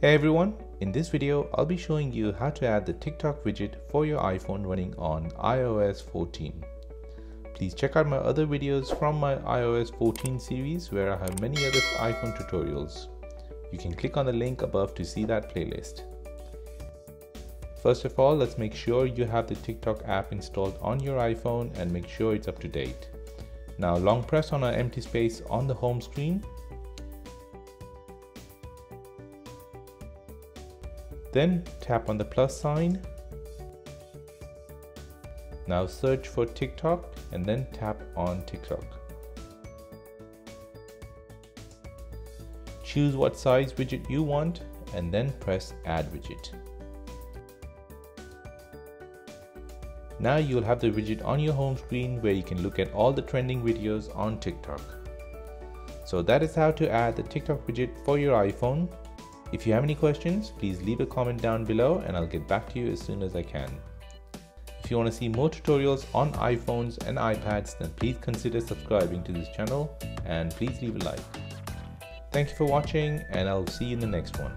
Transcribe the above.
Hey everyone, in this video I'll be showing you how to add the TikTok widget for your iPhone running on iOS 14. Please check out my other videos from my iOS 14 series where I have many other iPhone tutorials. You can click on the link above to see that playlist. First of all, let's make sure you have the TikTok app installed on your iPhone and make sure it's up to date. Now long press on an empty space on the home screen Then tap on the plus sign. Now search for TikTok and then tap on TikTok. Choose what size widget you want and then press add widget. Now you'll have the widget on your home screen where you can look at all the trending videos on TikTok. So that is how to add the TikTok widget for your iPhone. If you have any questions, please leave a comment down below and I'll get back to you as soon as I can. If you want to see more tutorials on iPhones and iPads, then please consider subscribing to this channel and please leave a like. Thank you for watching and I'll see you in the next one.